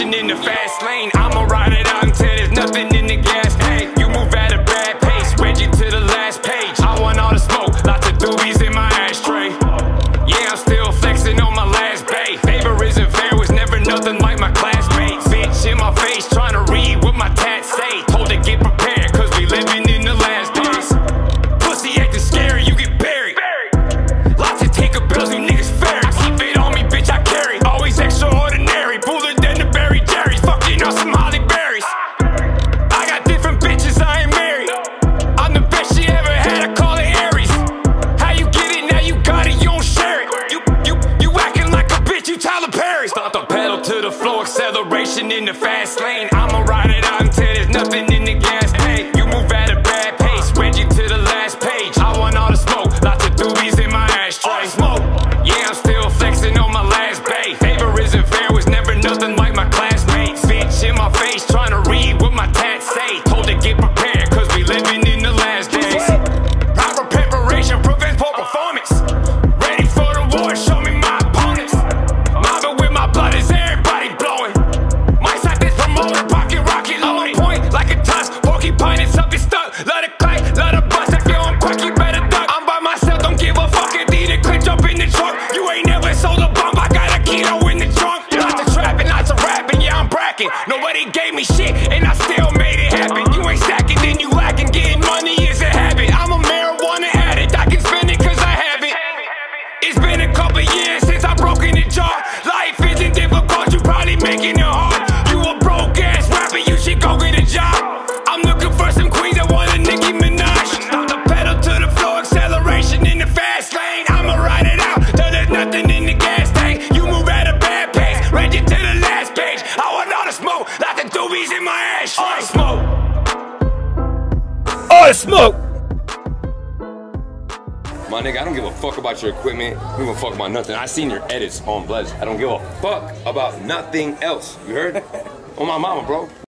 In the fast. pushing in the fast lane. I'ma ride it out until there's nothing in the gas tank. You move at a bad pace, read you to the last page. I want all the smoke, lots of doobies in my ashtray. Smoke, yeah I'm still flexing on my last Nobody gave me shit, and I still made it happen. You ain't stacking, then you lacking. Getting money is a habit. I'm a marijuana addict, I can spend it cause I have it. It's been a couple years since I've broken the jar. Life isn't difficult, you probably making it hard. all smoke. My nigga, I don't give a fuck about your equipment. I don't give a fuck about nothing. I seen your edits on Bloods. I don't give a fuck about nothing else. You heard? on my mama, bro.